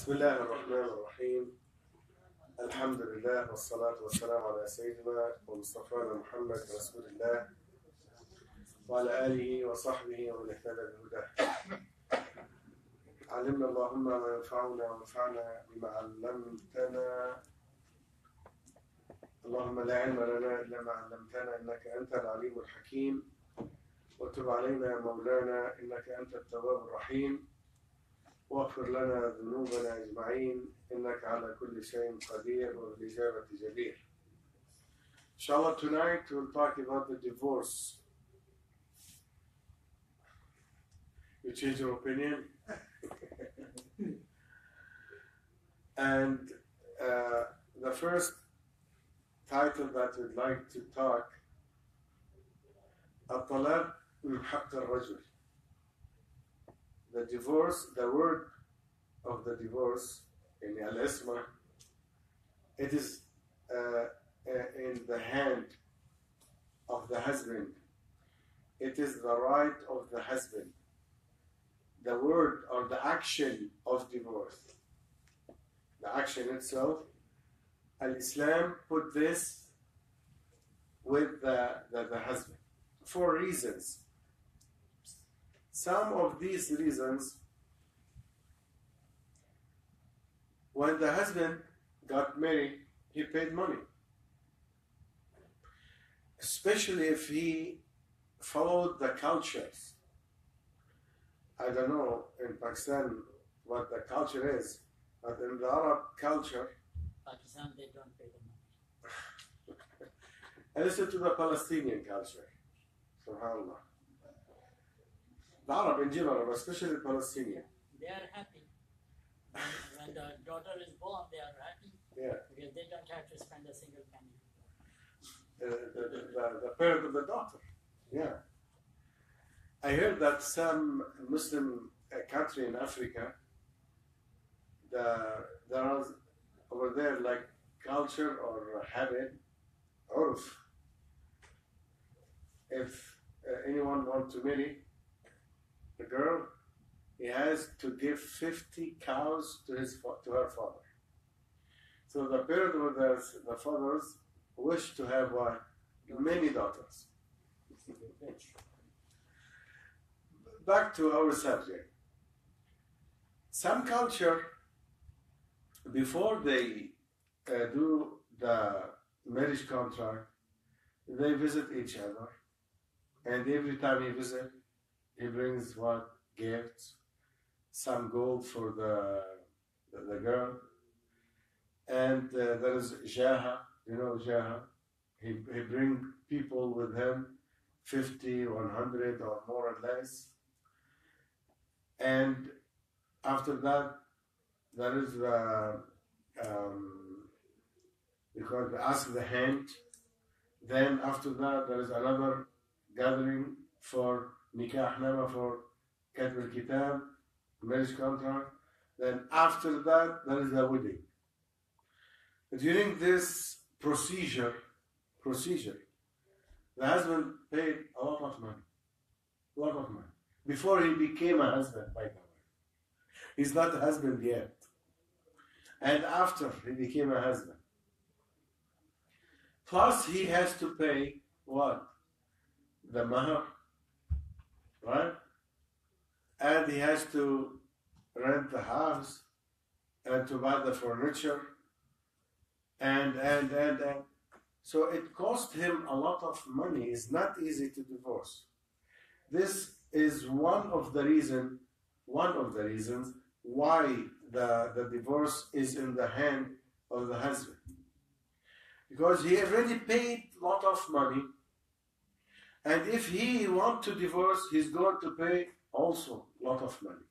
بسم الله الرحمن الرحيم. الحمد لله والصلاة والسلام على سيدنا ومصطفانا محمد رسول الله وعلى آله وصحبه ومن اهتدى بهداه. علمنا اللهم ما ينفعنا وانفعنا بما علمتنا. اللهم لا علم لنا إلا ما علمتنا إنك أنت العليم الحكيم. وتب علينا يا مولانا إنك أنت التواب الرحيم. واغفر لنا ذنوبنا أجمعين إنك على كل شيء قدير وبالإجابة جدير Inshallah, tonight we'll talk about the divorce. You change your opinion? and uh, the first title that we'd like to talk الطلاق من حق الرجل The divorce, the word of the divorce in al-isma, it is uh, in the hand of the husband. It is the right of the husband. The word or the action of divorce. The action itself, al-Islam put this with the, the, the husband for reasons. Some of these reasons, when the husband got married, he paid money. Especially if he followed the cultures. I don't know in Pakistan what the culture is, but in the Arab culture, Pakistan, they don't pay the money. I listen to the Palestinian culture. Subhanallah. The Arab in general, especially the Palestinian. They are happy. When, the daughter is born, they are happy Yeah. because they don't have to spend a single penny. the, the, the, the parent of the daughter. Yeah. I heard that some Muslim uh, country in Africa, the, there are over there like culture or habit, urf. If uh, anyone wants to marry a girl, he has to give 50 cows to his to her father. So the parent or the, the fathers wish to have what? Many daughters. Back to our subject. Some culture, before they uh, do the marriage contract, they visit each other, and every time he visit, he brings what gifts, some gold for the the, the girl, and uh, there is jaha, you know jaha. He he bring people with him, 50, 100 or more or less, and after that, there is the um, because ask the hand. Then after that, there is another gathering for nikah nama for katb kitab, marriage contract. Then after that, there is the wedding. During this procedure, procedure, the husband paid a lot of money, a lot of money before he became a husband. By the way, he's not a husband yet, and after he became a husband. Plus, he has to pay what? The mahar, right? And he has to rent the house and to buy the furniture. And and and and. So it cost him a lot of money. It's not easy to divorce. This is one of the reason one of the reasons why the the divorce is in the hand of the husband. Because he already paid a lot of money and if he want to divorce he's going to pay also a lot of money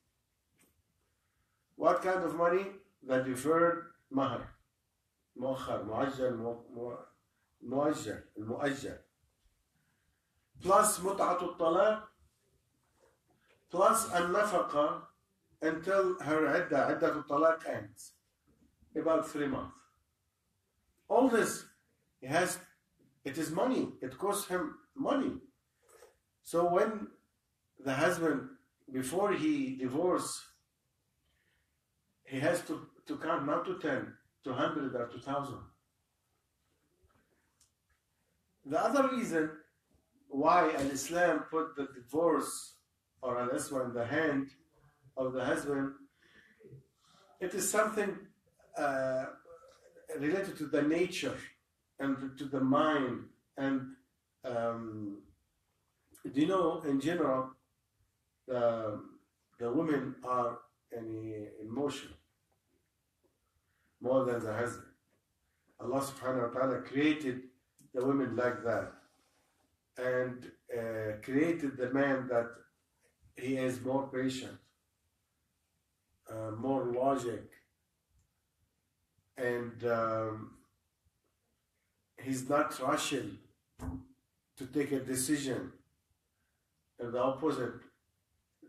what kind of money the deferred mahar مؤخر معجل مو- مو- مؤجل المؤجل plus متعة الطلاق plus النفقة until her عدة عدة الطلاق ends about three months all this he has it is money it costs him money so when the husband before he divorced he has to, to count not to 10, to 100 or to 1,000. The other reason why Al Islam put the divorce or Al Isma in the hand of the husband, it is something uh, related to the nature and to the mind. And um, do you know, in general, the, the women are any emotional more than the husband. Allah subhanahu wa ta'ala created the women like that and uh, created the man that he is more patient, uh, more logic, and um, he's not rushing to take a decision. And the opposite,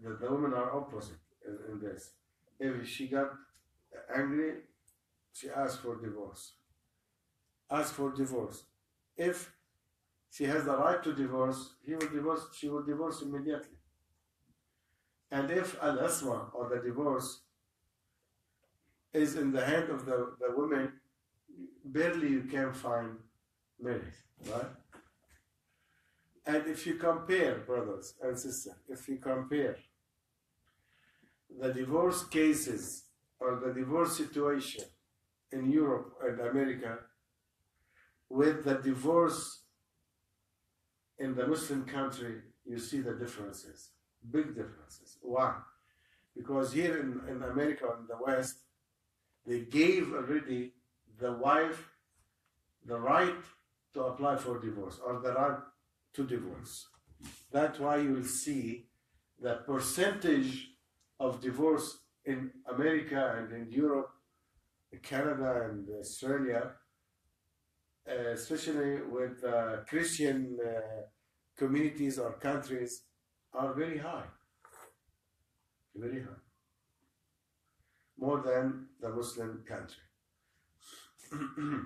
the, the women are opposite in, in this. If she got angry, she asked for divorce. Ask for divorce. If she has the right to divorce, he will divorce, she will divorce immediately. And if al asma or the divorce is in the hand of the, the women, barely you can find marriage, right? And if you compare, brothers and sisters, if you compare the divorce cases or the divorce situation in Europe and America with the divorce in the Muslim country, you see the differences, big differences. Why? Because here in, in America, in the West, they gave already the wife the right to apply for divorce or the right to divorce. That's why you will see the percentage of divorce in America and in Europe, Canada and Australia, uh, especially with uh, Christian uh, communities or countries, are very high. Very high. More than the Muslim country.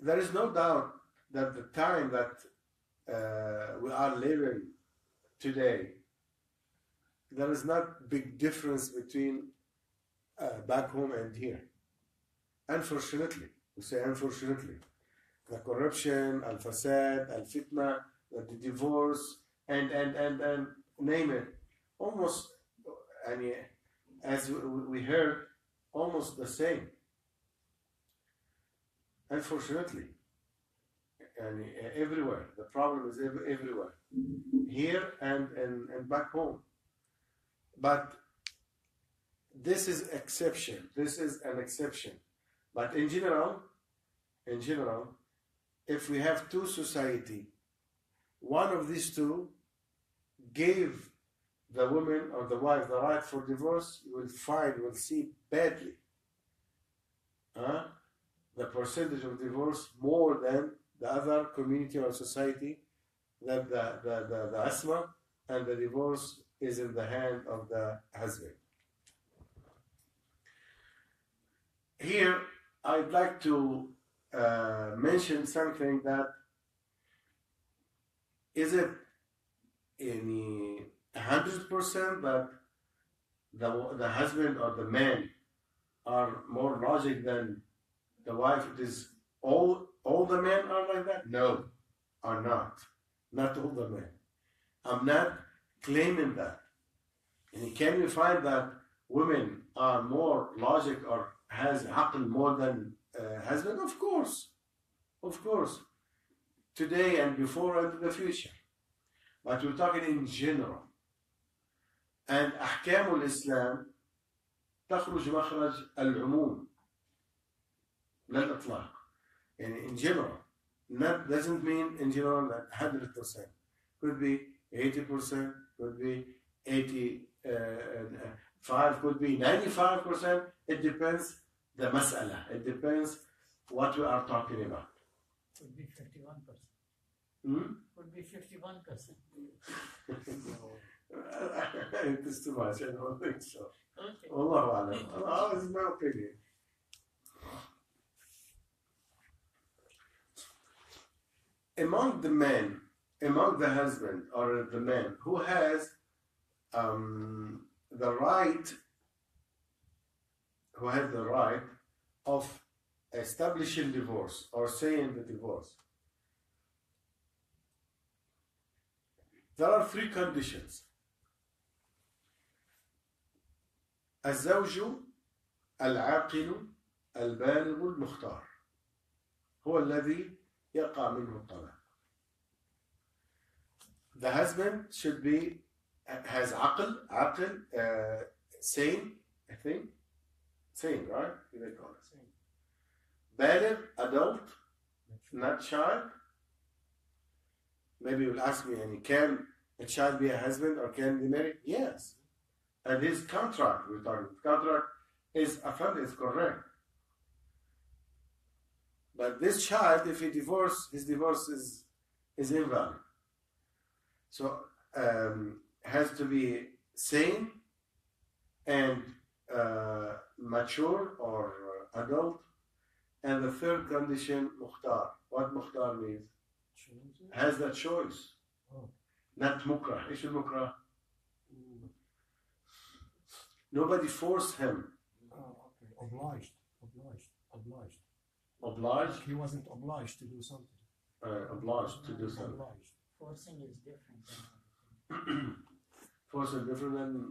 there is no doubt that the time that uh, we are living today, there is not big difference between uh, back home and here. Unfortunately, we say unfortunately, the corruption, al fasad, al fitna, the divorce, and and and and name it, almost, I mean, as we heard, almost the same. Unfortunately, and uh, everywhere. The problem is everywhere, here and, and, and back home. But this is exception. This is an exception. But in general, in general, if we have two society, one of these two gave the woman or the wife the right for divorce, you will find, you will see badly. Huh? The percentage of divorce more than the other community or society that the, the, the, the asma and the divorce is in the hand of the husband. Here, I'd like to uh, mention something that is it any hundred percent that the the husband or the man are more logic than the wife? It is all all the men are like that? No, are not. Not all the men. I'm not claiming that. And can we find that women are more logic or has happened more than uh, husband? Of course. Of course. Today and before and in the future. But we're talking in general. And أحكام الإسلام تخرج مخرج العموم لا الإطلاق in, in general. Not doesn't mean in general that 100%. Could be 80%, could be 85, uh, uh, could be 95%. It depends the mas'ala. It depends what we are talking about. Could be 51%. Hmm? Could be 51%. it is too much. I don't think so. Okay. Allah Alam. Allah is my opinion. among the men, among the husband or the man who has um, the right who have the right of establishing divorce or saying the divorce. There are three conditions. الزوج العاقل البالغ المختار هو الذي يقع منه الطلاق. The husband should be has عقل عقل uh, sane I think sane right they call it بالغ adult not child maybe you'll ask me يعني can a child be a husband or can be married yes and his contract we're talking contract is affirmed is correct But this child, if he divorces, his divorce is, is invalid. So um, has to be sane and uh, mature or adult. And the third condition, mukhtar. What mukhtar means? Has that choice. Oh. Not mukrah. ايش المكره؟ Nobody forced him. Oh, okay. Obliged. Obliged. Obliged. Obliged? He wasn't obliged to do something. Uh, obliged to do something. Obliged. Forcing is different. than- Force is different than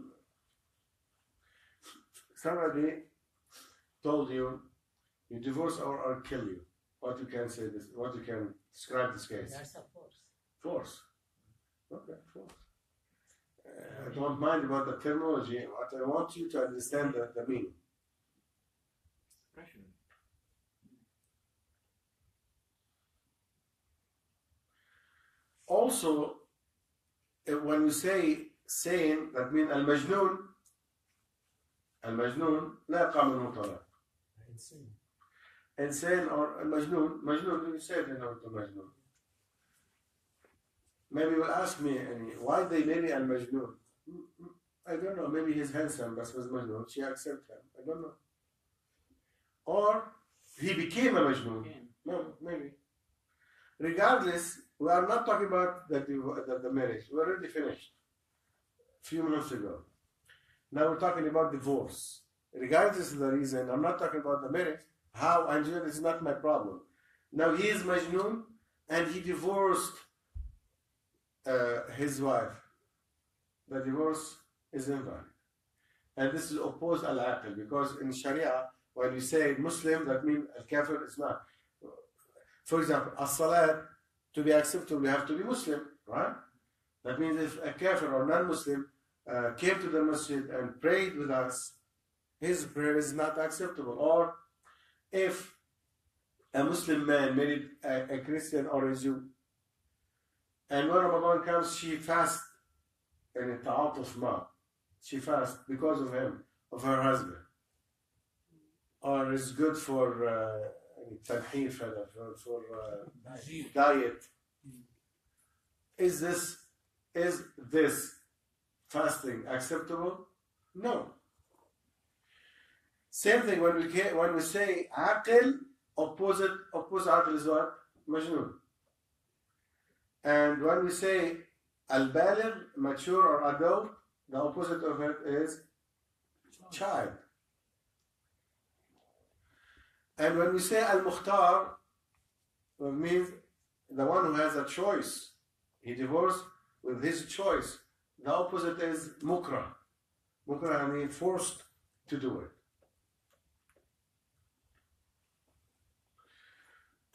somebody told you you divorce or I'll kill you. What you can say this what you can describe this case. That's a force. Force. Okay, force. Uh, I don't mind about the terminology. What I want you to understand the, the meaning. Pressure. Also, uh, when we say saying, that means المجنون المجنون لا يقع منه طلاق. Insane. insane or المجنون مجنون you said you know the مجنون. Maybe you'll ask me يعني, why they marry المجنون. I don't know. Maybe he's handsome, but was مجنون. She accept him. I don't know. Or he became a مجنون. Again, No, maybe. Regardless, we are not talking about the, the, the marriage. We already finished a few months ago. Now we're talking about divorce. Regardless of the reason, I'm not talking about the marriage. How this is not my problem. Now he is Majnun and he divorced uh, his wife. The divorce is invalid. And this is opposed al aql because in Sharia, when you say Muslim, that means al kafir is not. For example, as salat to be acceptable, you have to be Muslim, right? That means if a kafir or non Muslim uh, came to the masjid and prayed with us, his prayer is not acceptable. Or if a Muslim man married a, a Christian or a Jew, and when Ramadan comes, she fasts in a ta'atuf ma. She fasts because of him, of her husband. Or it's good for uh, تنحيف هذا for, for uh, diet. Is this is this fasting acceptable? No. Same thing when we ca- when we say عاقل, opposite opposite عاقل is what? مجنون. And when we say البالغ, mature or adult, the opposite of it is child. And when we say al-mukhtar, it means the one who has a choice. He divorced with his choice. The opposite is mukra. Mukra, I mean forced to do it.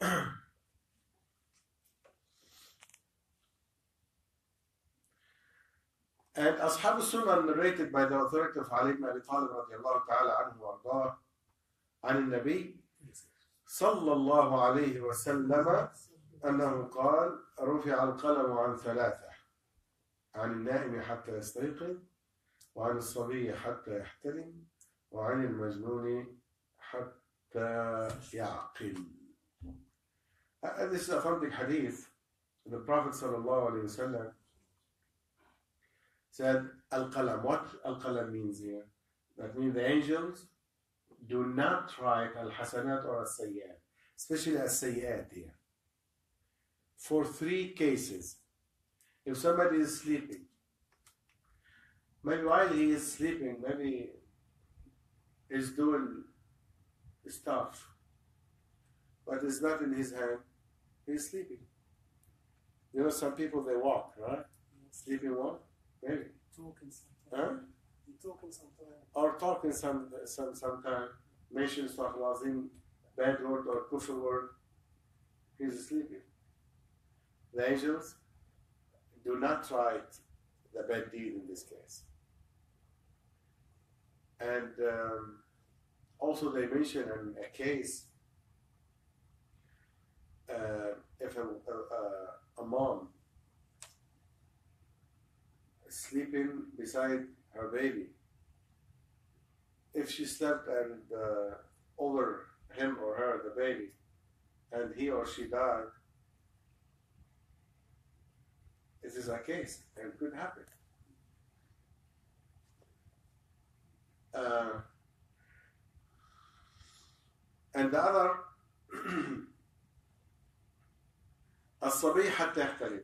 And Ashab al-Sunnah narrated by the authority of Ali ibn Abi Talib radiallahu ta'ala anhu وارضاه عن النبي صلى الله عليه وسلم أنه قال رفع القلم عن ثلاثة عن النائم حتى يستيقظ وعن الصبي حتى يحتلم وعن المجنون حتى يعقل a authentic hadith. The Prophet صلى الله عليه وسلم said Al-Qalam. What Al-Qalam means here? That means the angels do not write Al-Hasanat or Al-Sayyat, especially Al-Sayyat here. For three cases. If somebody is sleeping, maybe while he is sleeping, maybe is doing stuff, but it's not in his hand. He's sleeping. You know, some people they walk, right? Sleeping walk, maybe, Talking sometimes. huh? Or talking some some sometime. Mention Astaghfirullahalazim, bad word or kufr word. He's sleeping. The angels do not write the bad deed in this case. And um, also, they mention in a case uh, if a, a, a mom sleeping beside her baby, if she slept and uh, over him or her, the baby, and he or she died, it is a case and it could happen. Uh, and the other الصبي حتى يحتلم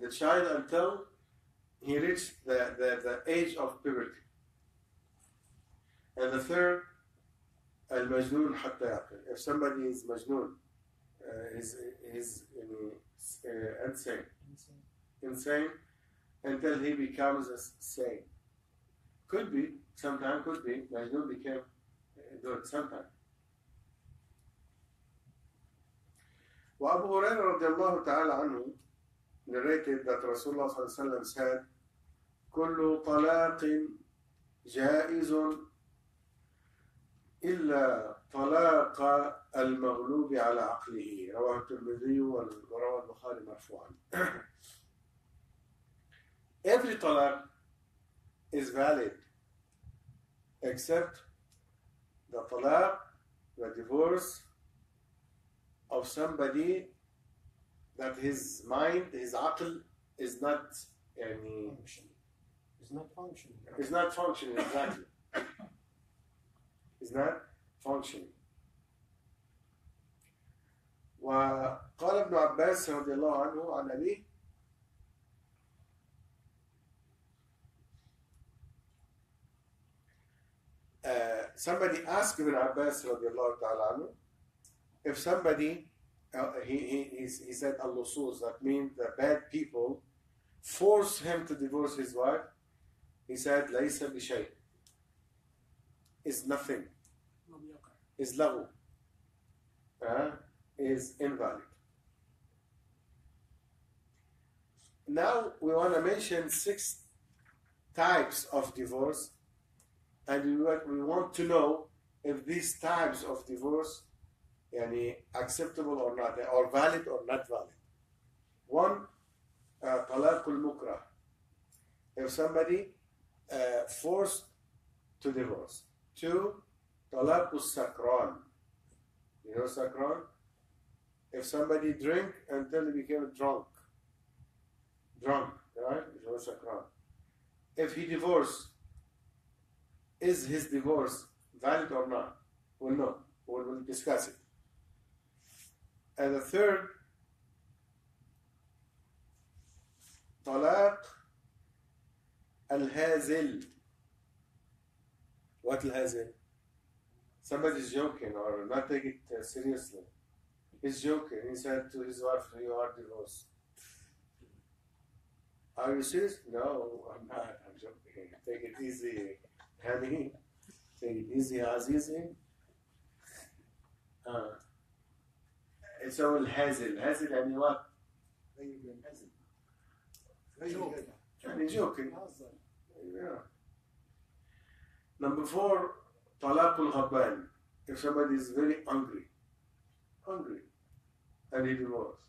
the child until he reached the, the, the age of puberty and the third المجنون حتى يعقل if somebody is مجنون uh, he's, he's uh, insane insane until he becomes a sane could be sometime could be مجنون became uh, good sometime وأبو هريرة رضي الله تعالى عنه narrated that Rasulullah وسلم said كل طلاق جائز إلا طلاق المغلوب على عقله رواه الترمذي وروى البخاري مرفوعا Every talaq is valid except the talaq, the divorce of somebody that his mind, his aql is not يعني, Functioning. It's not functioning. is not functioning exactly. is not functioning. وقال ابن عباس رضي الله عنه عن أبيه uh, somebody asked Ibn Abbas radiallahu ta'ala anhu if somebody uh, he, he, he said allosus that means the bad people force him to divorce his wife. He said, laisa bishay. Is nothing. Is lahu. Uh, is invalid. Now we want to mention six types of divorce, and we want to know if these types of divorce يعني acceptable or not or valid or not valid one uh, طلاق المكره if somebody uh, forced to divorce two طلاق السكران you know sakran if somebody drink until he became drunk drunk right you know sakran if he divorced is his divorce valid or not we'll know we'll, we'll discuss it And the third, talaq al-hazil. What al-hazil? Somebody's joking or not taking it uh, seriously. He's joking. He said to his wife, you are divorced. Are you serious? No, I'm not. I'm joking. Take it easy, honey. Take it easy, Azizi. Uh, so الهازل الهازل يعني what Joke. يعني. Yeah. Number four, طلاق الغبان. If somebody is very hungry, hungry, and he divorced.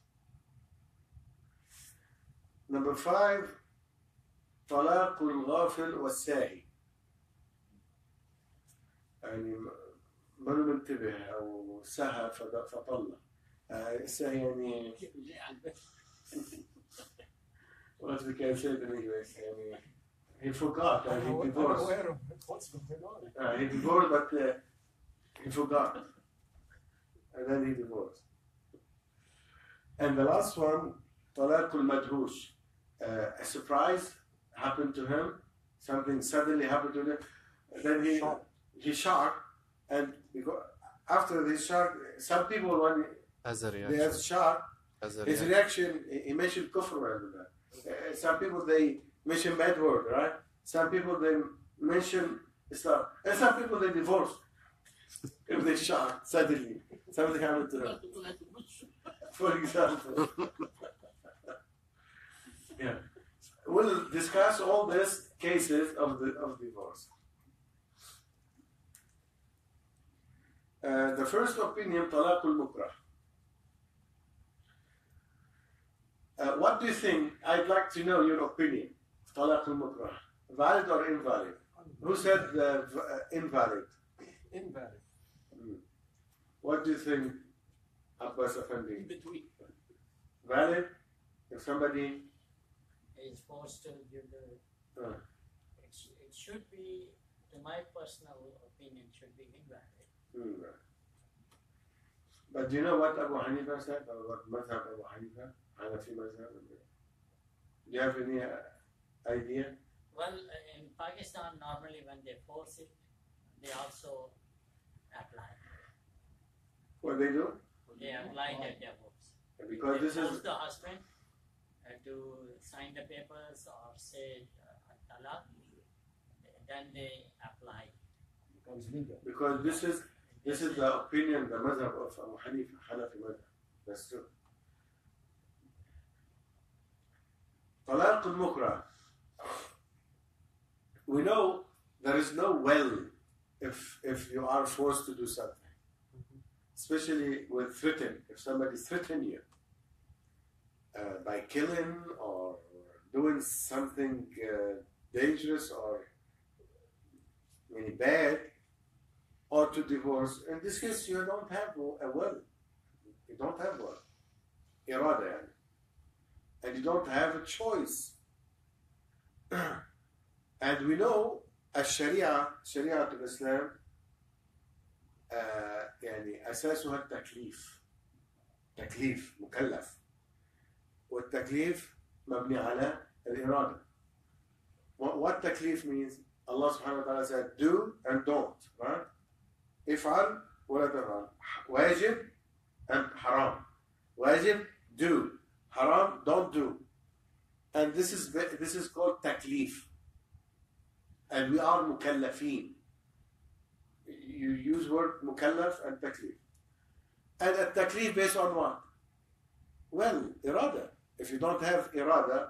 Number five, طلاق الغافل والساهي. يعني ما منتبه أو سهى فد- فطلع. آه، الساهي يعني جاي على البيت what we can say in English يعني he forgot and I'm he aware- I'm divorced. aware of what's going on. Uh, he divorced, but uh, he forgot. And then he divorced. And the last one, طلاق المدهوش. Uh, a surprise happened to him. Something suddenly happened to him. And then he Shock. he shocked And because after this shark, some people when as a reaction. There's shark. As a His reaction, he mentioned kufr. Uh, some people they mention bad word, right? Some people they mention Islam, and some people they divorce. if they shock suddenly, something happened to them. For example. yeah. We'll discuss all these cases of the of divorce. Uh, the first opinion, talaq al-mukrah. Uh, what do you think? I'd like to know your opinion. Talaq al-mukrah. Valid or invalid? Who said uh, uh invalid? Invalid. Mm. What do you think, Abbas Afandi. Between. Valid? If somebody is forced to give the... Uh. It, sh it should be, to my personal opinion, should be invalid. Invalid. But do you know what Abu Hanifa said, or what Madhab Abu Hanifa? Hanafi Madhab? Do you have any idea? Well, in Pakistan, normally when they force it, they also apply. What they do? They apply their divorce. Because they this force is the husband uh, to sign the papers or say uh, talaq, then they apply. Because this is this is the opinion, the Madhab of Abu Hanifa, Hanafi Madhab. That's true. طلاق المكره. We know there is no well if if you are forced to do something, especially with threaten. If somebody threaten you uh, by killing or doing something uh, dangerous or really bad, or to divorce. In this case, you don't have a will. You don't have one. إرادة يعني. And you don't have a choice. and we know الشريعة شريعة الإسلام آه يعني أساسها التكليف تكليف مكلف والتكليف مبني على الإرادة What, what تكليف means Allah subhanahu wa ta'ala said do and don't right افعل ولا تفعل واجب and حرام واجب do haram, don't do. And this is, this is called taklif. And we are mukallafin. You use word mukallaf and taklif. And a taklif based on what? Well, irada. If you don't have irada,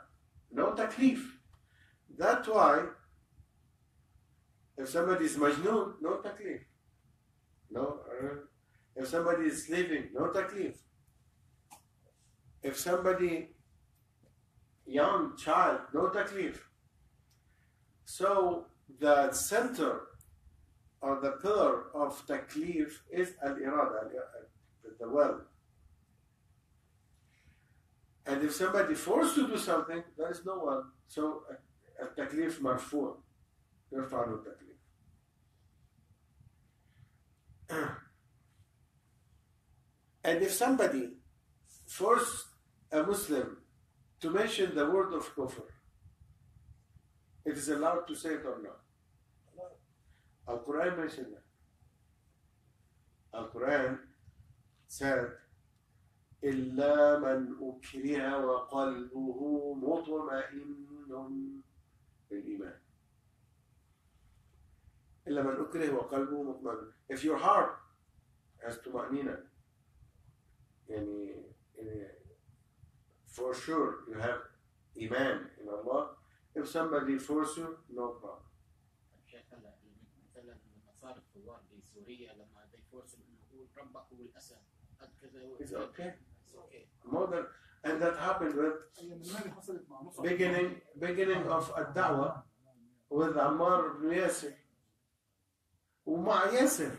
no taklif. That's why if somebody is majnoon, no taklif. No, uh, if somebody is sleeping, no taklif if somebody, young child, no taklif. So the center or the pillar of taklif is al-irada, the will. And if somebody forced to do something, there is no one. So التكليف marfu, there is no taklif. and if somebody forced a Muslim to mention the word of kufr, it is allowed to say it or not. Al Quran mentioned that. Al Quran said, إلا من أكره وقلبه مطمئن بالإيمان. إلا من أكره وقلبه مطمئن. If your heart has طمأنينة يعني, يعني for sure you have iman in Allah if somebody force you no problem شيخ هلا مثلا لما صار الثوار بسوريا لما they force انه هو ربك هو الاسد قد كذا هو it's okay It's okay. more than and that happened with أيام الماني حصلت مع مصعب beginning beginning of الدعوة with عمار بن ياسر ومع ياسر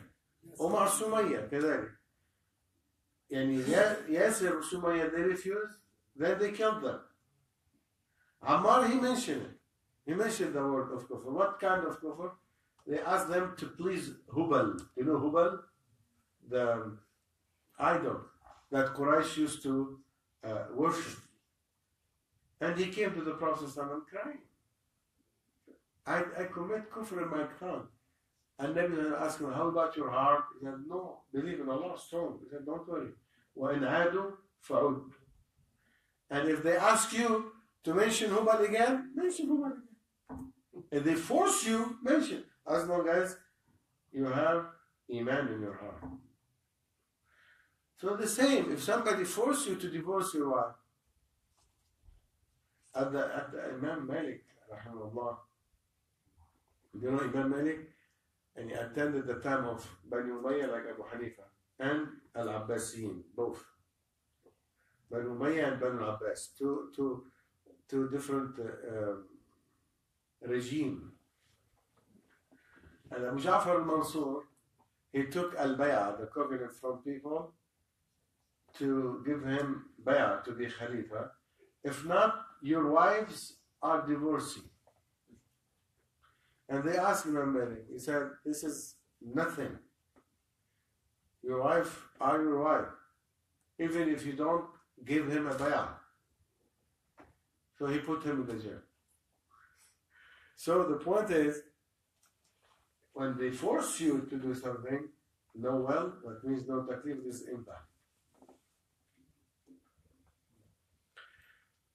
ومع سمية كذلك يعني يا- ياسر وسمية they refused then they killed them Ammar he mentioned it he mentioned the word of kufr what kind of kufr they asked them to please Hubal you know Hubal the idol that Quraysh used to uh, worship and he came to the Prophet ﷺ crying I, I commit kufr in my crown And Nabi asked him, How about your heart? He said, No, believe in Allah strong. He said, Don't worry. وَإِنْ عَادُوا فَعُدْ and if they ask you to mention Hubal again, mention Hubal again. If they force you, mention. As long as you have Iman in your heart. So the same, if somebody force you to divorce your wife, at the, at the Imam Malik, rahimahullah, you know Imam Malik? And he attended the time of Bani Umayyah like Abu Hanifa and Al Abbasiyin, both. Bani Umayyah and Bani Abbas, two, two, two different um, regime. And Abu Ja'far al-Mansur, he took al-bay'ah, the covenant from people, to give him bay'ah to be Khalifa. If not, your wives are divorcing. And they asked Imam Malik, he said, this is nothing. Your wife are your wife, even if you don't give him a bay'ah. So he put him in the jail. So the point is, when they force you to do something, know well, that means no taklif, this impact.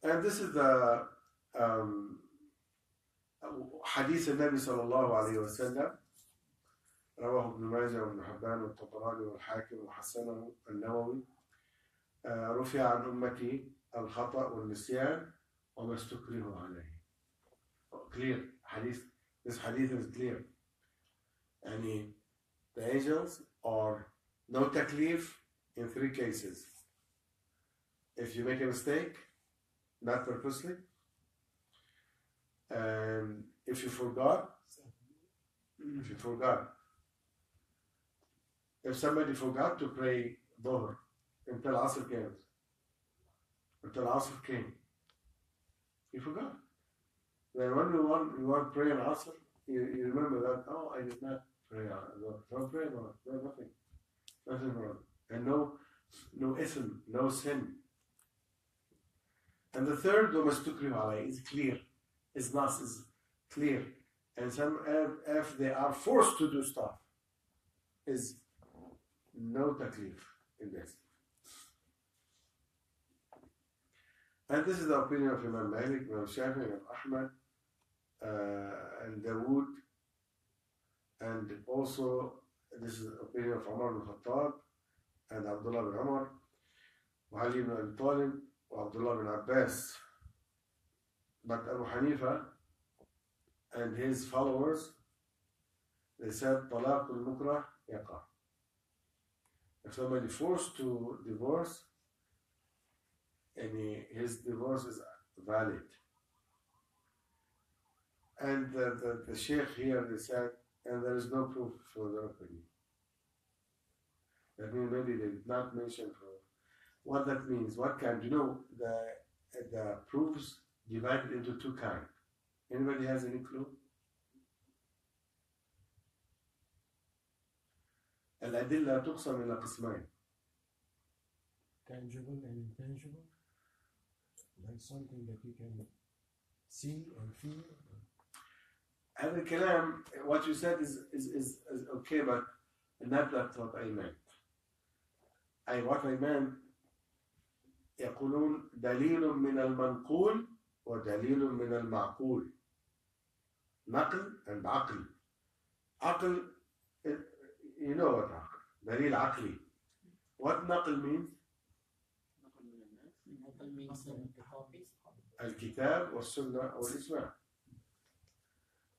And this is the um, حديث النبي صلى الله عليه وسلم رواه ابن ماجه وابن حبان والطبراني والحاكم وحسنه النووي آه، رفع عن أمتي الخطأ والنسيان وما استكرهوا عليه clear حديث this hadith is clear يعني the angels are no taklif in three cases if you make a mistake not purposely and if you forgot if you forgot if somebody forgot to pray Dhuhr until Asr came. Until Asr came. He forgot. Then when you want you want pray an Asr you, you remember that oh I did not pray Dhuhr don't pray Dhuhr no nothing. Nothing wrong and no no ism no sin. And the third is clear. Is nas is clear. And some if, if they are forced to do stuff is no taklif in this and this is the opinion of Imam Malik, Imam Shafi, Imam Ahmad, uh, and Dawood, and also this is the opinion of Umar bin Khattab and Abdullah bin Umar, Ali bin Abi Talib, and Abdullah bin Abbas. But Abu Hanifa and his followers, they said, طلاق المكره يقع. If somebody forced to divorce, and he, his divorce is valid. And the, the, the sheikh here, they said, and there is no proof for their opinion. That means maybe they did not mention proof. What that means, what kind? You know, the, the proofs divided into two kinds. Anybody has any clue? الأدلة تقسم إلى قسمين. tangible and intangible, Like something that you can see and feel. هذا الكلام what you said is is is, is okay but not that's what I meant. I what I meant يقولون دليل من المنقول ودليل من المعقول. نقل and عقل. عقل you know what عقل. دليل عقلي. What نقل means? نقل من الناس Naql means uh. الكتاب والسنة أو الإجماع.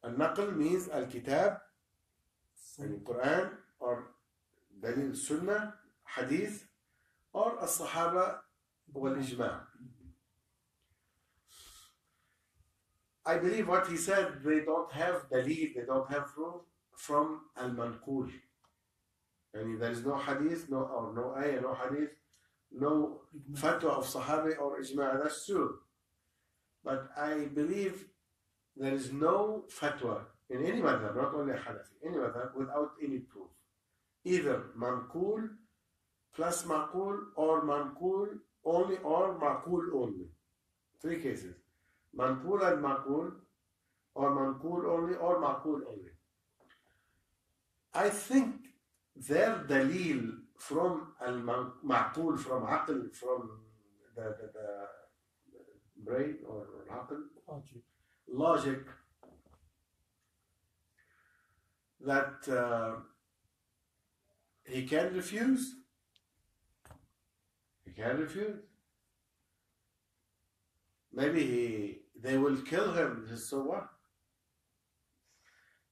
النقل means الكتاب يعني القرآن or دليل السنة حديث or الصحابة والإجماع. I believe what he said, they don't have dalil, they don't have proof from al-manqul. Yani there is no hadith, no or no ayah, no hadith, no fatwa of Sahabi or ijma'. That's true. But I believe there is no fatwa in any madhab, not only Hanafi, any madhab without any proof. Either manqul plus maqul or manqul only or maqul only. Three cases. Manqul and maqul or manqul only or maqul only. I think their dalil from al-ma'qul, from aql, from the, the, the brain or Logic. logic, that uh, he can refuse. He can refuse. Maybe he they will kill him. So what?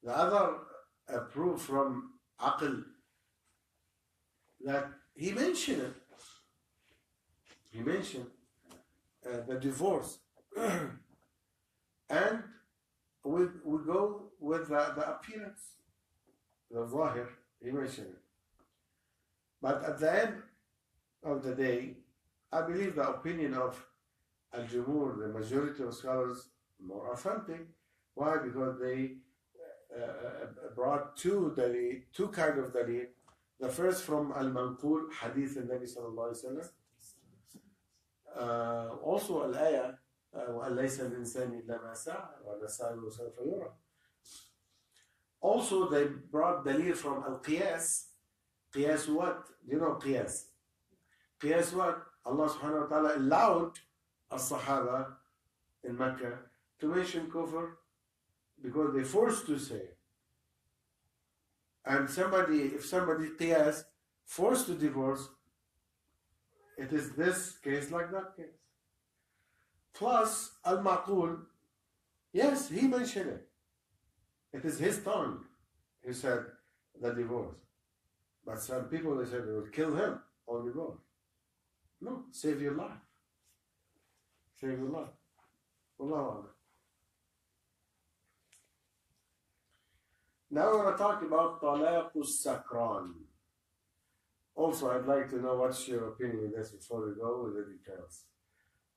The other uh, proof from Aql that he mentioned it. He mentioned uh, the divorce. and we, we go with the, the appearance, the zahir, it. But at the end of the day, I believe the opinion of Al Jumhur, the majority of scholars, more authentic. Why? Because they uh, uh, brought two dalil, two kind of dalil. The first from Al Manqul, Hadith al Nabi sallallahu alaihi wasallam. Uh, also Al Ayah, وأن ليس الإنسان إلا ما سعى وأن سعيه سوف يرى. Also, they brought dalil from Al Qiyas. Qiyas what? You know Qiyas. Qiyas what? Allah subhanahu wa ta'ala allowed as-Sahaba in Mecca to mention kufr because they forced to say it. And somebody, if somebody qiyas forced to divorce, it is this case like that case. Plus, al maqul, yes, he mentioned it. It is his tongue. He said the divorce. But some people they said they will kill him on divorce. No, save your life. Save your life. A'lam. Now we're going to talk about talaqus sakran. Also, I'd like to know what's your opinion with this before we go with the details.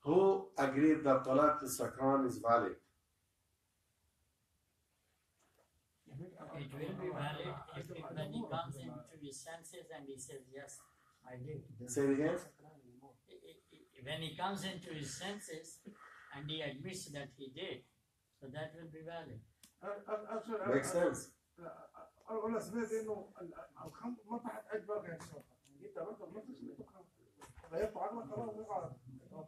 Who agreed that talaq sakran is valid? It will be valid if it, when he comes into his senses and he says, Yes, I did. Say it again. When he comes into his senses and he admits that he did, so that will be valid. Uh, uh, uh, Makes sense. أنا سمعت انه الخمر ما تحت اجبار يعني انت برضه ما لا يطلع عقلك خلاص يقع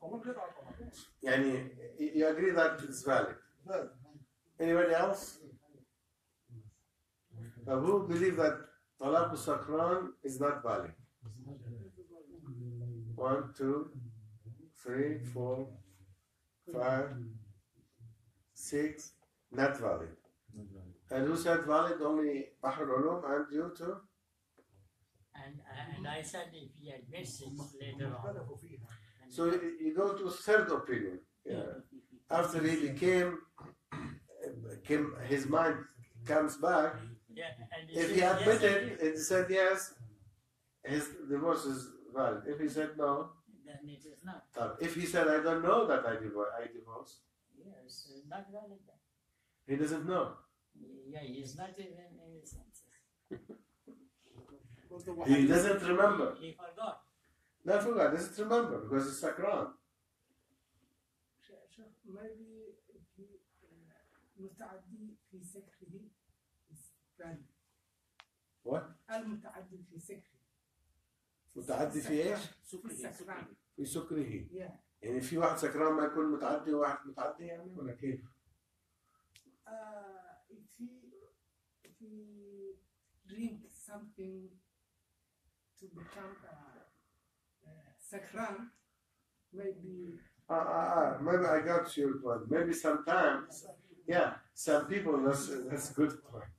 طلاق يقع طلاق Yani, you agree that it's valid. Anybody else? Uh, who believe that talaq sakran is not valid? One, two, three, four, five, six, not valid. And who said valid only Bahr Ulum and you too? And, and I said if he admits it later on. So you go to third opinion. Yeah. After he became, came, his mind comes back. Yeah, and if he admitted yes, and said yes, his divorce is valid. If he said no, then it is not. Uh, if he said I don't know that I divorce, I divorce. Yes, not valid. He doesn't know. Я и знать не знаю. He doesn't remember. He forgot. No, I forgot. Doesn't remember because it's Sakran. Maybe he uh, متعدي في سكره الثاني. What? المتعدي في سكره. متعدي في إيش؟ سكره في سكره yeah. يعني في واحد سكران ما يكون متعدي وواحد متعدي يعني ولا كيف؟ uh, he drink something to become uh, sakran maybe Ah, ah, ah, maybe I got your point. Maybe sometimes, yeah, some people, that's, that's a good point.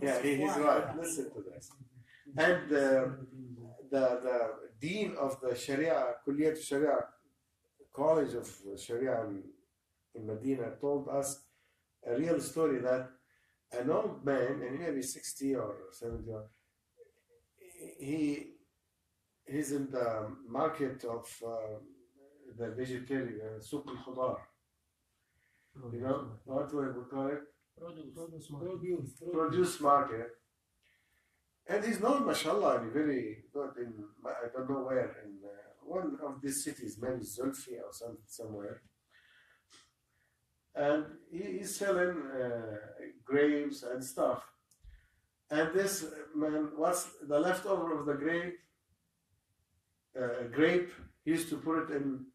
Yeah, he, he's right. Listen to this. And uh, the, the dean of the Sharia, Kulliyat Sharia, College of Sharia in, in Medina told us a real story that an old man, and maybe 60 or 70, or, he he's in the market of uh, the vegetarian, uh, Suq al-Khudar. You know, what do we call it? Produce produce market. And he's known, mashallah, and very good in, I don't know where, in uh, one of these cities, maybe Zulfi or some, somewhere and he, he's selling uh, grapes and stuff. And this man, what's the leftover of the grape? Uh, grape, he used to put it in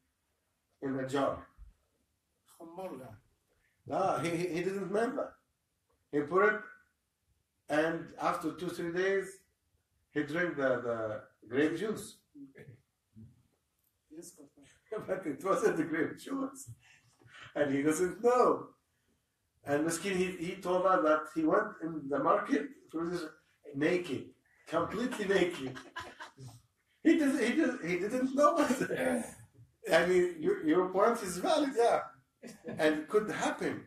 in a jar. No, ah, he, he didn't remember. He put it, and after two three days, he drank the, the grape juice. but it wasn't the grape juice. And he doesn't know. And Miskin, he, he told us that he went in the market for this naked, completely naked. He didn't, he didn't, he didn't know what I mean, your, your point is valid, yeah. And it could happen.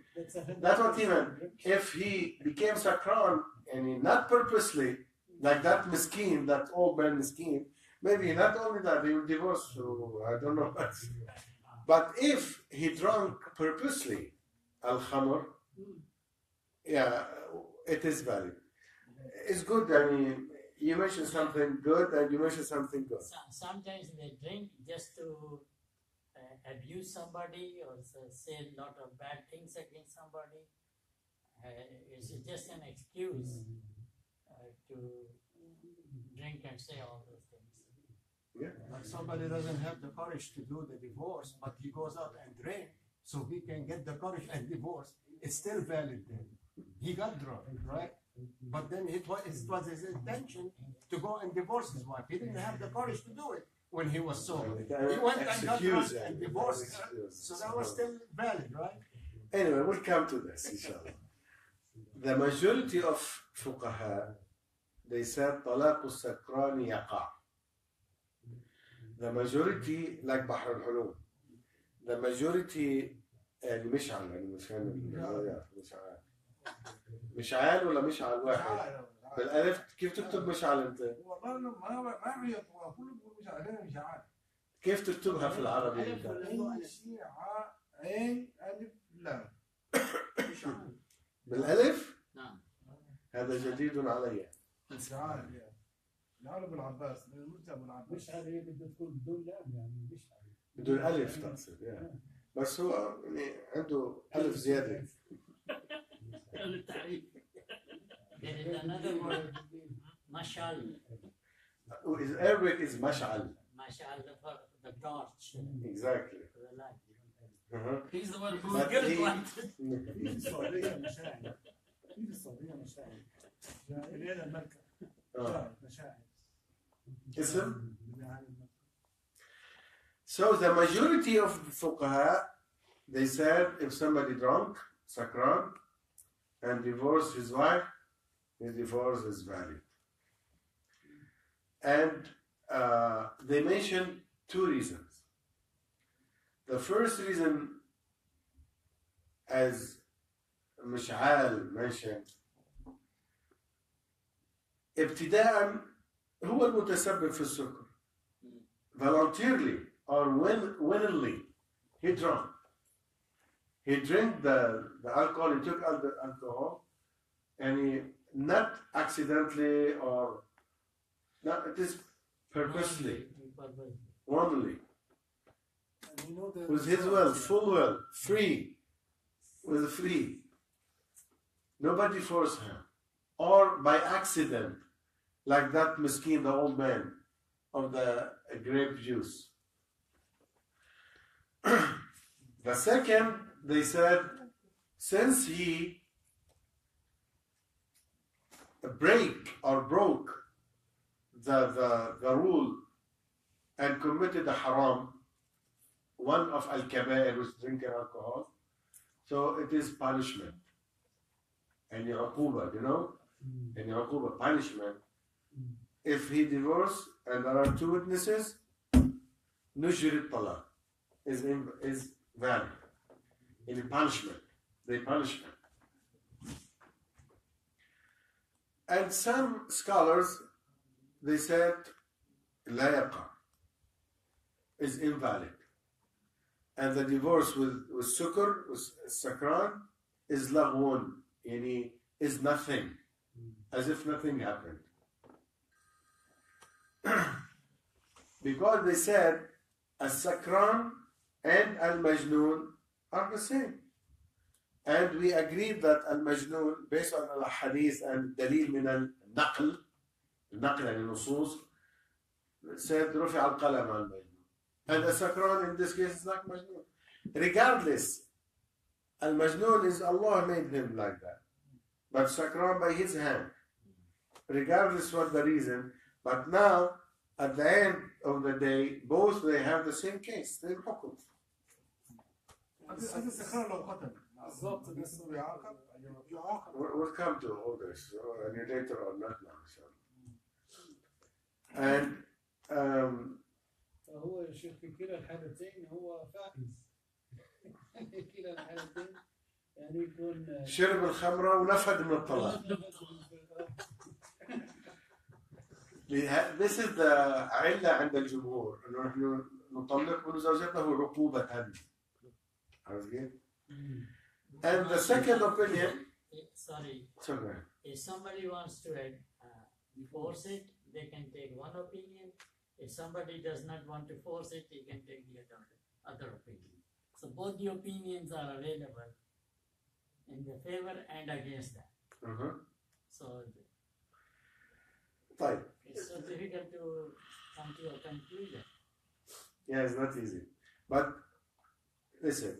That's what he meant. If he became sakran, and he, not purposely, like that miskin, that old man miskin, maybe not only that, he will divorce, so I don't know. but if he drank purposely al khamr, yeah, it is valid. It's good. I mean, you mentioned something good, and you mentioned something good. So- sometimes they drink just to uh, abuse somebody or say a lot of bad things against somebody. Uh, it's just an excuse uh, to drink and say all those things. Like somebody doesn't have the courage to do the divorce, but he goes out and drink so he can get the courage and divorce. It's still valid then. He got drunk, right? But then it was, it was his intention to go and divorce his wife. He didn't have the courage to do it when he was sober. He went and got drunk Excuse, and yeah. divorced her. Excuse. So that was still valid, right? Anyway, we'll come to this, inshallah. The majority of fuqaha, they said طلاق السكران يقع. The majority, like بحر العلوم, the majority يعني مشعل يعني مش فاهم ال- مشعل مشعل ولا مشعل مش واحد؟ عارف. بالألف كيف تكتب مشعل أنت؟ والله أنا ما ما أعرف كله بيقول مش عارف مش عارف كيف تكتبها في العربي أنت؟ عين ألف لام مش عارف بالألف؟ نعم هذا جديد علي. مش العالم العباس المرجع ابو مش مشعري بده تكون بدون لام يعني مشعري بدون ألف تقصد بس هو يعني عنده ألف زيادة. مشعل oh, Arabic is مشعل مشعل the torch. Exactly. Uh-huh. He's the one one. اسم مشاعر So the majority of the fuqaha, they said if somebody drunk, sakran, and divorced his wife, his divorce is valid. And uh, they mentioned two reasons. The first reason, as Mish'al mentioned, ابتداء هو المتسبب في السكر voluntarily or will, willingly he drank he drank the, the alcohol he took al- the alcohol and he not accidentally or not it is purposely Purposely. willingly And you know the with his will full will free with free nobody forced him or by accident like that miskin the old man of the grape juice. The second they said since he break or broke the, the, the rule and committed a haram one of al kabair was drinking alcohol so it is punishment. And uquba you know? Hmm. And uquba punishment if he divorced and there are two witnesses, Nujrit Talaq is, in, is valid in punishment. They punish him. And some scholars, they said, layaqa is invalid. And the divorce with, with sukr, with sakran, is lagwun, yani is nothing, as if nothing happened. Because they said al-sakran and al-majnoon are the same and we agreed that al-majnoon based on al-hadith and dalil min النقل النقل يعني النصوص said رفع القلم عن المجنون and the sakran in this case is like مجنون regardless المجنون is Allah made him like that but sakran by his hand regardless what the reason but now at the end of the day both they have the same case same حكم هذا هذا سكران لو قتل بالضبط بس يعاقب يعاقب We'll, we'll come to all this uh, and later on, not now, inshallah. And um, فهو يا شيخ في كلا الحالتين هو فائز في كلا الحالتين يعني يكون شرب الخمرة ونفد من الطلاق. له- This is the علة عند الجمهور انه نحن نطلق من زوجته عقوبة عرفت كيف؟ And the second opinion, Eh, Sorry, sorry, if somebody wants to uh, force it, they can take one opinion. If somebody does not want to force it, they can take the other, other opinion. So both the opinions are available in the favor and against that. uh-huh. So it's so difficult to come to a conclusion. Yeah, it's not easy. But listen,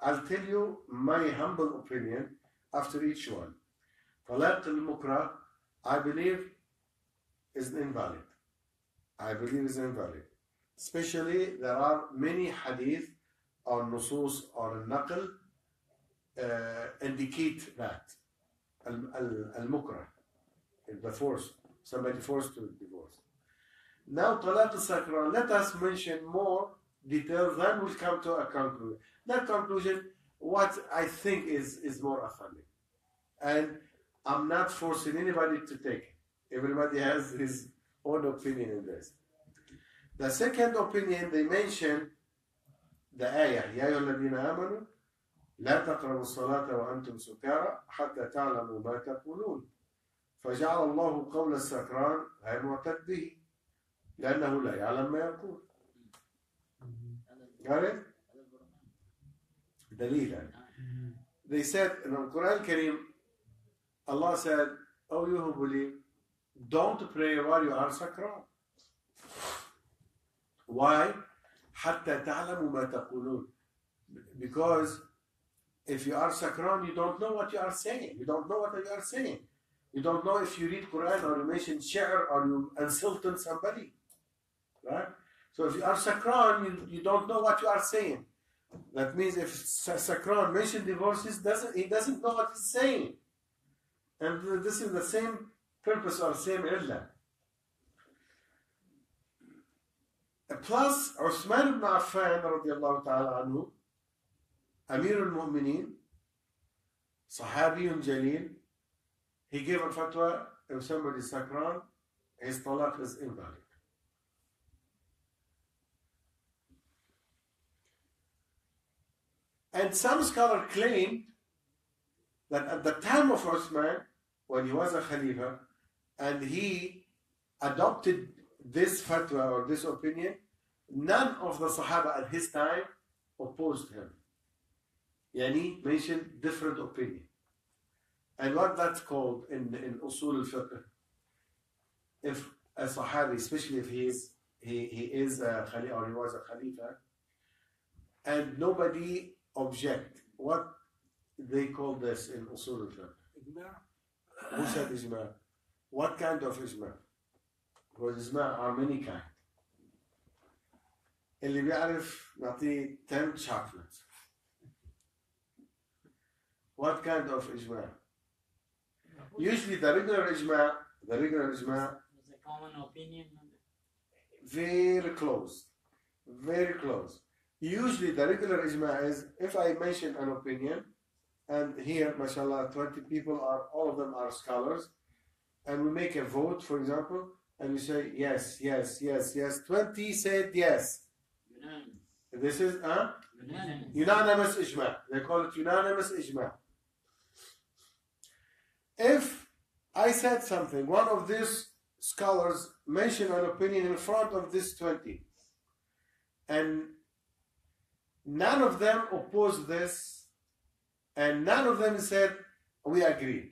I'll tell you my humble opinion after each one. Talaq al-Mukra, I believe, is invalid. I believe is invalid. Especially there are many hadith or nusus or naql uh, indicate that. Al-Mukra, the force somebody forced to divorce. Now, talaq al-sakran, let us mention more details, then we'll come to a conclusion. That conclusion, what I think is, is more authentic. And I'm not forcing anybody to take it. Everybody has his own opinion in this. The second opinion, they mention the ayah, يا أيها الذين آمنوا لا تقربوا الصلاة وأنتم سكارى حتى تعلموا ما تقولون فجعل الله قول السكران غير معتد به لأنه لا يعلم ما يقول البرهان دليل يعني. They said in the Quran Kareem, Allah said, Oh you who believe, don't pray while you are sakran. Why? حتى تعلموا ما تقولون. Because if you are sakran, you don't know what you are saying. You don't know what you are saying. You don't know if you read Quran or you mention shi'r or you insult somebody. Right? So if you are sakran, you, you don't know what you are saying. That means if Sa- Sakran mentioned divorces, doesn't he doesn't know what he's saying. And this is the same purpose or same illah. Plus, Uthman ibn Affan radiallahu ta'ala anhu, Amir al-Mu'mineen, Sahabiyun Jalil, he gave a fatwa, if somebody is Sakran, his talaq is invalid. And some scholars claim that at the time of Uthman, when he was a Khalifa, and he adopted this fatwa or this opinion, none of the Sahaba at his time opposed him. Yani mentioned different opinion. And what that's called in, in Usul al-Fiqh, if a Sahabi, especially if he is, he, he is a Khalifa or he was a Khalifa, and nobody object. What they call this in Usul al-Fiqh? Who said ijma? What kind of ijma? Because ijma are many kind. اللي بيعرف نعطيه 10 chocolates. What kind of ijma? Usually the regular ijma, the regular ijma, It's a common opinion. very close. Very close. Usually the regular ijma is if I mention an opinion, and here, mashallah, 20 people are, all of them are scholars, and we make a vote, for example, and we say yes, yes, yes, yes. 20 said yes. Unanimous. This is uh, Unanimous. unanimous ijma. They call it unanimous ijma. If I said something, one of these scholars mentioned an opinion in front of this 20, and none of them opposed this, and none of them said, We agreed.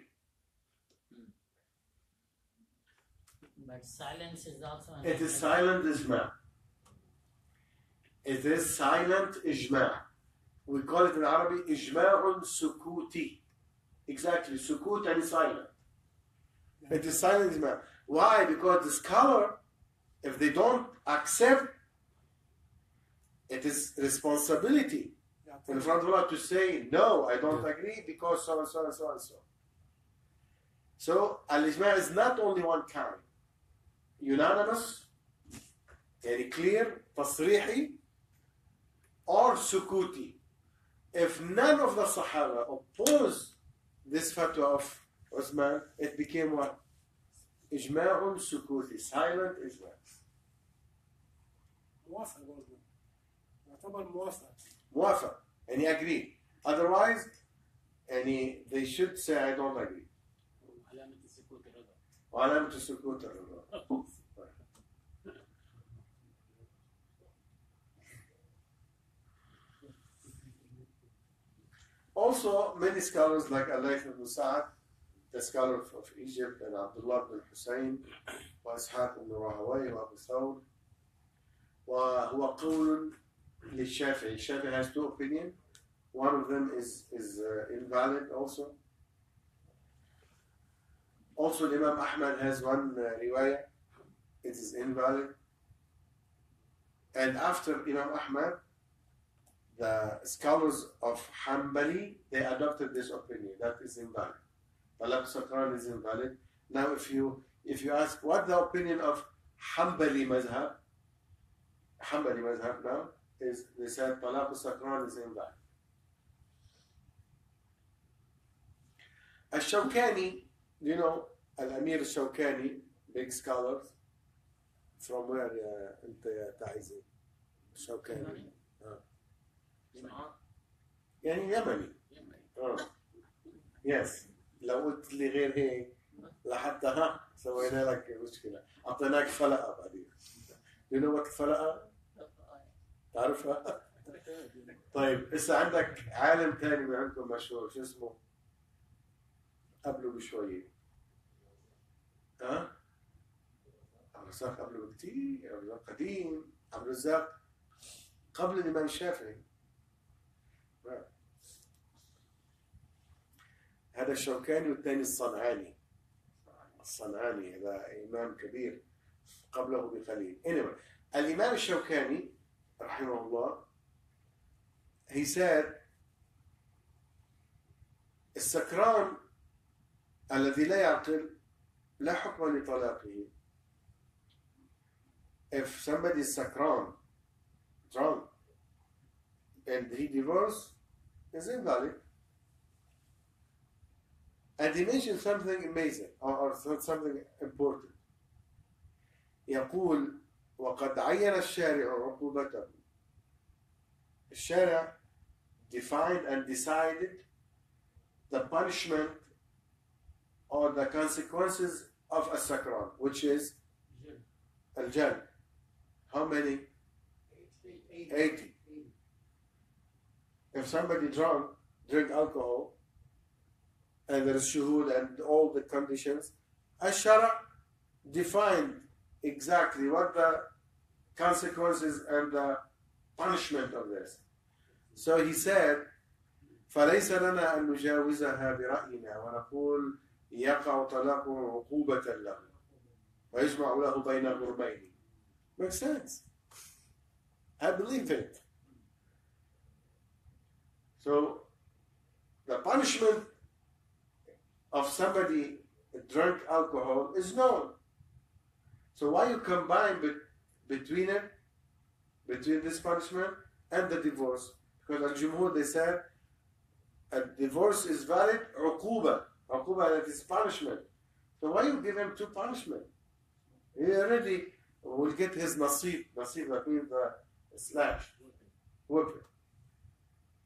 But silence is also an It is silent ijma. It is silent ijma. We call it in Arabic ijma'un sukuti. Exactly, sukut and silent. It is silent ijma. Why? Because the scholar, if they don't accept, it is responsibility in front of Allah to say, no, I don't yeah. agree because so and so and so and so. So, al-ijma' is not only one kind. Unanimous, very clear, tasrihi, or sukuti. If none of the Sahaba oppose this fatwa of Uthman, it became what? إجماع سكوتي, silent إجماع. موافق برضه يعتبر موافق موافق and he agree. Otherwise, يعني they should say I don't agree. علامة السكوت الرضا وعلامة السكوت الرضا. Also, many scholars like Al-Layth ibn Sa'ad, the scholar of, of Egypt, and Abdullah ibn Hussein, وإسحاق بن راهوي وأبو ثور وهو قول للشافعي الشافعي has two opinions one of them is is uh, invalid also. Also Imam Ahmad has one uh, riwayah. It is invalid. And after Imam Ahmad the scholars of Hanbali, they adopted this opinion. That is invalid. Talaq Sakran is invalid. Now, if you if you ask what the opinion of Hanbali Mazhab, Hanbali Mazhab now, is they said Talaq Sakran is invalid. Al-Shawkani, you know, Al-Amir Al-Shawkani, big scholars, from where uh, انت يا تعيزي؟ الشوكاني جماعة يعني يمني. يمني. آه. يس لو قلت لي غير هيك. لحتى ها سوينا لك مشكلة. أعطيناك فلقة بعدين. You know what فلقة؟ تعرفها؟ طيب هسه عندك عالم ثاني من عندكم مشهور شو اسمه؟ قبله بشوية. ها؟ عبد الرزاق قبله بكتير عبد الرزاق قديم. عبد الرزاق قبل الإمام الشافعي هذا الشوكاني والثاني الصنعاني. الصنعاني هذا إمام كبير قبله بقليل. Anyway الإمام الشوكاني رحمه الله he said السكران الذي لا يعقل لا حكم لطلاقه. If somebody is sakran drunk and he divorced is invalid. And he mentioned something amazing or, something important. يقول وقد عين الشارع عقوبته. الشارع defined and decided the punishment or the consequences of a sakran, which is al jald. How many? 80. 80. If somebody drunk, drink alcohol, and there is shuhud and all the conditions الشرع defined exactly what the consequences and the punishment of this so he said فليس لنا أن نجاوزها برأينا ونقول يقع طلاقه عقوبة له ويجمع له بين غرمين makes sense I believe it so the punishment of somebody drunk alcohol is known. So why you combine be- between it, between this punishment and the divorce? Because al Jumhur they said a divorce is valid akuba akuba that is punishment. So why you give him two punishment? He already will get his nasib. Nasib that means the slash. Whipping.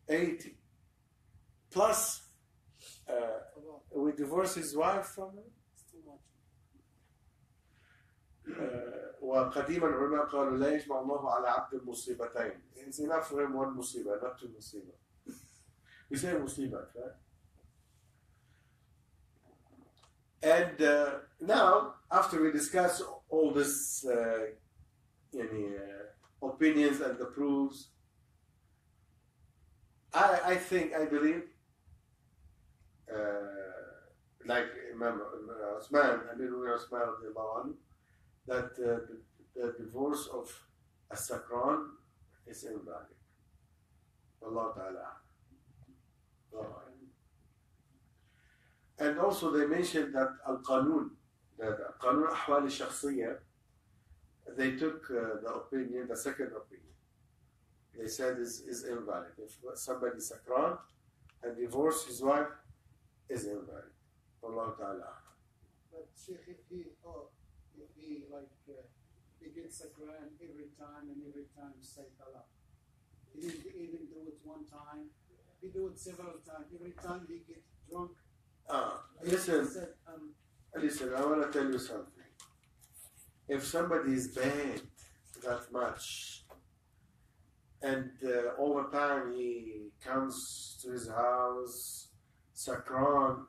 80. Plus uh, we divorce his wife from him آه، وقديما العلماء قالوا لا يجمع الله على عبد المصيبتين It's enough for him one مصيبة not two مصيبة We say مصيبة right? And uh, now after we discuss all this uh, يعني, uh, opinions and the proofs, I, I think, I believe, uh, like Imam Osman, Amir Osman, that uh, the, the divorce of a sakran is invalid. Allah Ta'ala. And also they mentioned that Al-Qanun, that Qanun Ahwal al-Shakhsiyya, they took uh, the opinion, the second opinion. They said is, is invalid. If somebody is sakran and divorce his wife, is invalid. Allah Ta'ala. But Sheikh, if he, oh, if he like uh, he gets a grant every time and every time say talaq. He didn't even do it one time. He do it several times. Every time he gets drunk. Ah, listen, said, um, listen, I want to tell you something. If somebody is bad that much, and uh, over time he comes to his house, sakran,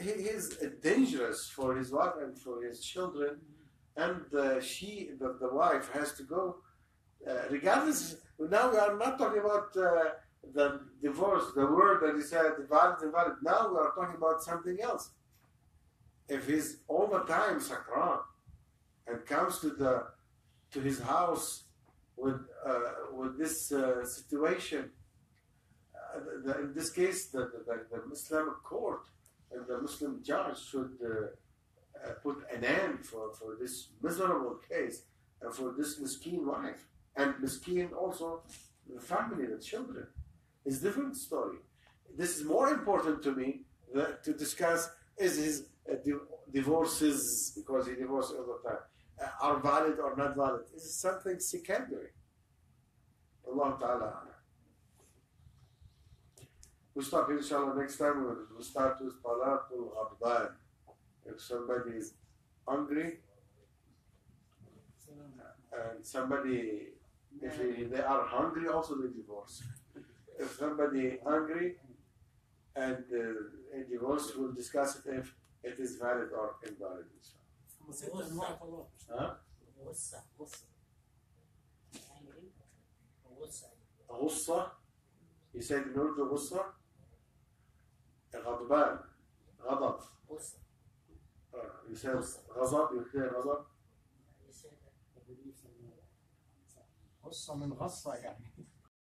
he is dangerous for his wife and for his children, and uh, she, the, the wife, has to go. Uh, regardless, now we are not talking about uh, the divorce, the word that he said, valid, invalid. Now we are talking about something else. If he's all the time sakran and comes to the to his house with uh, with this uh, situation, uh, the, in this case, the, the, the Islamic court and the Muslim judge should uh, uh, put an end for, for this miserable case and for this miskin wife and miskin also the family, the children. It's a different story. This is more important to me that, to discuss is his uh, di- divorces because he divorced all the time uh, are valid or not valid. This is something secondary. Allah Ta'ala. We'll stop inshallah next time. We'll start with Talaqul Ghadban. If somebody is hungry and somebody, if they, are hungry, also they divorce. If somebody hungry and uh, a divorce, we'll discuss it if it is valid or invalid. Inshallah. Huh? غصة يسجلون غصة غضبان غضب. غصة. آه، غضب يخليه غضب. غصة من غصة يعني.